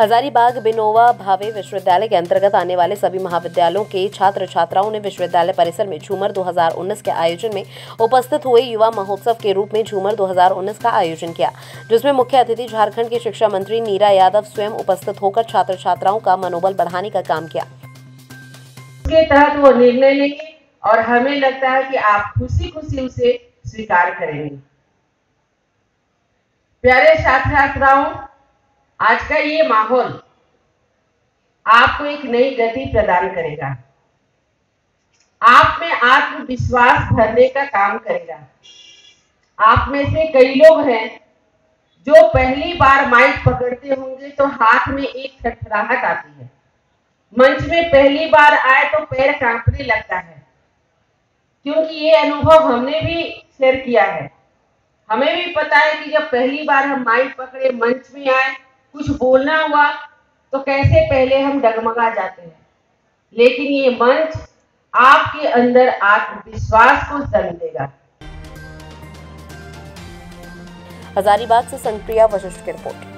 हजारीबाग बिनोवा भावे विश्वविद्यालय के अंतर्गत आने वाले सभी महाविद्यालयों के छात्र छात्राओं ने विश्वविद्यालय परिसर में झूमर 2019 के आयोजन में उपस्थित हुए युवा महोत्सव के रूप में झूमर 2019 का आयोजन किया, जिसमें मुख्य अतिथि झारखंड के शिक्षा मंत्री नीरा यादव स्वयं उपस्थित होकर छात्र छात्राओं का मनोबल बढ़ाने का काम किया। उसके तहत वो निर्णय लेंगे और हमें लगता है कि आप खुशी खुशी उसे स्वीकार करेंगे। प्यारे छात्र छात्राओं आज का ये माहौल आपको एक नई गति प्रदान करेगा। आप में आत्मविश्वास भरने का काम करेगा। आप में से कई लोग हैं जो पहली बार माइक पकड़ते होंगे तो हाथ में एक थरथराहट आती है। मंच में पहली बार आए तो पैर कांपने लगता है। क्योंकि ये अनुभव हमने भी शेयर किया है। हमें भी पता है कि जब पहली बार हम माइक पकड़े, मंच में आए कुछ बोलना हुआ तो कैसे पहले हम डगमगा जाते हैं? लेकिन ये मंच आपके अंदर आत्मविश्वास को जन्म देगा। हजारीबाग से संप्रिया वशिष्ठ की रिपोर्ट।